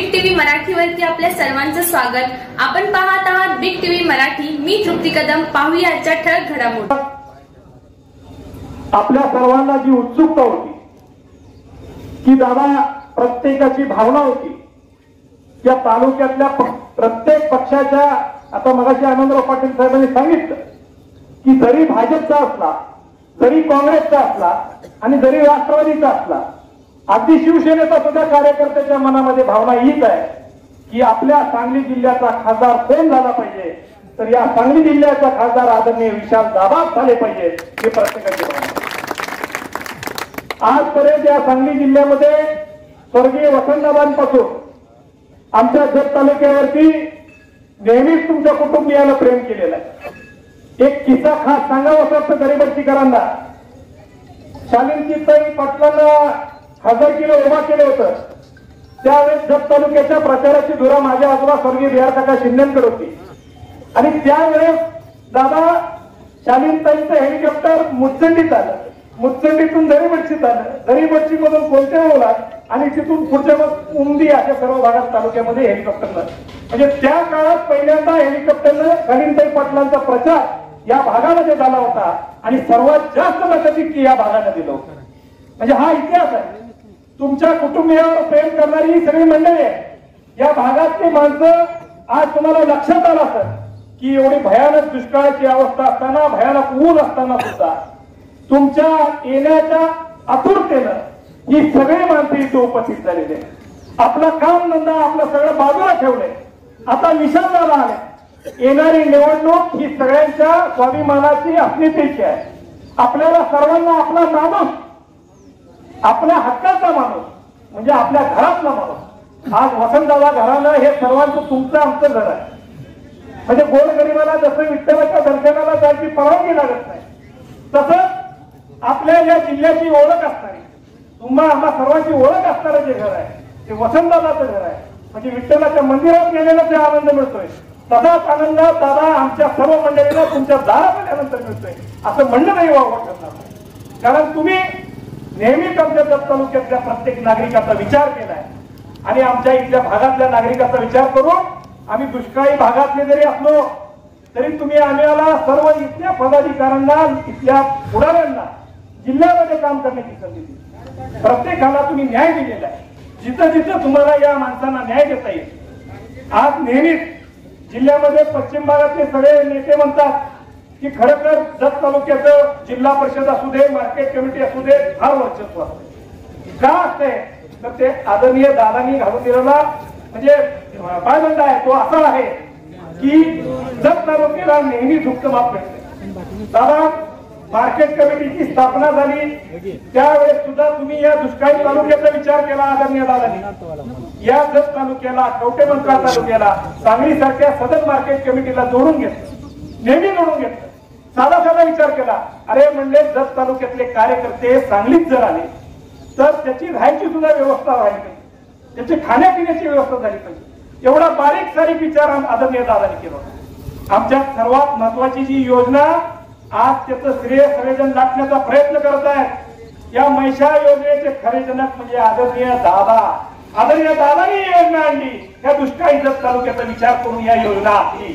TV मराठीवरती आपल्या सर्वांचं स्वागत. आपण पाहत आहात बिग टीव्ही मराठी. मी तृप्ती कदम. पाहूया आजच्या ठळक घडामोडी. आपल्या सर्वांना जी उत्सुकता होती की दादा प्रत्येकाची भावना होती या तालुक्यातल्या प्रत्येक पक्षाच्या आता मगाशी आनंदराव पाटील साहेबांनी सांगितलं की जरी भाजपचा असला जरी काँग्रेसचा असला आणि जरी राष्ट्रवादीचा असला अगदी शिवसेनेचा सुद्धा कार्यकर्त्याच्या मनामध्ये भावना हीच आहे की आपल्या सांगली जिल्ह्याचा खासदार कोण झाला पाहिजे? तर या सांगली जिल्ह्याचा खासदार आदरणीय विशाल दाबाब झाले पाहिजे हे प्रत्येकाची भावना आजपर्यंत या सांगली जिल्ह्यामध्ये स्वर्गीय वसंतदाबांपासून आमच्या जत तालुक्यावरती नेहमीच तुमच्या कुटुंबियाला प्रेम केलेलं आहे. एक किस्सा खास सांगावा असं वाटतं गरीबर्तीकरांना शालीन ताई पाटलांना हजार किलो उभा केलं होतं. त्यावेळेस जत तालुक्याच्या प्रचाराची धुरा माझ्या आजोबा स्वर्गीय बिहार काका शिंदेकडे होती. आणि त्यावेळेस दादा शालीनताईंचं हेलिकॉप्टर मुचंडीत आलं. मुचंडीतून दरीबटशीत आलं. दरीबटशी मधून कोणते ओला आणि तिथून पुढच्या मग उमदी अशा सर्व भागात तालुक्यामध्ये हेलिकॉप्टरनं म्हणजे त्या काळात पहिल्यांदा हेलिकॉप्टरनं शालीनताई पाटलांचा प्रचार या भागामध्ये झाला होता. आणि सर्वात जास्त मदती या भागानं दिलं होतं. म्हणजे हा इतिहास आहे. तुमच्या कुटुंबियावर प्रेम करणारी ही सगळी मंडळी आहे. या भागातली माणसं आज तुम्हाला लक्षात आलं असेल की एवढी भयानक दुष्काळाची अवस्था असताना भयानक ऊन असताना सुद्धा तुमच्या येण्याच्या आतुरतेनं ही सगळी माणसं इथे उपस्थित झालेली आहे आपला काम धंदा आपलं सगळं बाजूला ठेवलंय. आता निशाणाला आहे येणारी निवडणूक ही सगळ्यांच्या स्वाभिमानाची अस्मितेची आहे. आपल्याला सर्वांना आपला माणूस आपल्या हक्काचा माणूस म्हणजे आपल्या घरातला माणूस. आज वसंतदादा घरानं हे सर्वांचं तुमचं आमचं घर आहे. म्हणजे गोरगरिबाला जसं विठ्ठलाच्या दर्शनाला जायची परवानगी लागत नाही तसंच आपल्या या जिल्ह्याची ओळख असणारी तुम्हा आम्हा सर्वांची ओळख असणारं जे घर आहे ते वसंतदादाचं घर आहे. म्हणजे विठ्ठलाच्या मंदिरात गेलेला ते आनंद मिळतोय तसाच आनंद दादा आमच्या सर्व मंडळीला तुमच्या दारामध्ये आनंद मिळतोय. असं म्हणणं नाही वावड ठरणार कारण तुम्ही नेहमीच आमच्या जत तालुक्यातल्या प्रत्येक नागरिकाचा विचार केलाय. आणि आमच्या इथल्या भागातल्या नागरिकाचा विचार करून आम्ही दुष्काळी भागातले जरी असलो तरी तुम्ही आम्हाला सर्व इथल्या पदाधिकाऱ्यांना इथल्या पुढाऱ्यांना जिल्ह्यामध्ये काम करण्याची संधी दिली. प्रत्येकाला तुम्ही न्याय दिलेला आहे. जिथं जिथं तुम्हाला या माणसांना न्याय देता येईल. आज नेहमीच जिल्ह्यामध्ये पश्चिम भागातले सगळे नेते म्हणतात की खरं तर जत तालुक्याचं जिल्हा परिषद असू दे मार्केट कमिटी असू दे फार वर्चस्व असते. का असते तर ते आदरणीय दादानी घालून दिलेला म्हणजे पायदंड आहे तो असा आहे की जत तालुक्याला नेहमी झुक्त माप भेटते दादा मार्केट कमिटीची स्थापना झाली. त्यावेळेस सुद्धा तुम्ही या दुष्काळी तालुक्याचा विचार केला आदरणीय दादानी. या जत तालुक्याला कवटेमंत्रा तालुक्याला सांगली सारख्या सदन मार्केट कमिटीला जोडून घेतलं. नेहमी जोडून घेतलं. साधा साधा विचार केला. अरे म्हणले जत तालुक्यातले कार्यकर्ते सांगलीत जर आले तर त्याची राहायची सुद्धा व्यवस्था व्हायला पाहिजे. त्याची खाण्यापिण्याची व्यवस्था झाली पाहिजे. एवढा बारीक सारीक विचार आदरणीय दादाने केला होता. आमच्या सर्वात महत्वाची जी योजना आज त्याचं श्रेय सगळेजण लाटण्याचा प्रयत्न करत आहेत. या महिषा योजनेचे खरे जनक म्हणजे आदरणीय दादा. आदरणीय दादाने योजना आणली. या दुष्काळी जत तालुक्याचा विचार करून या योजना आखली